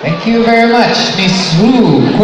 Thank you very much, Miss Wu.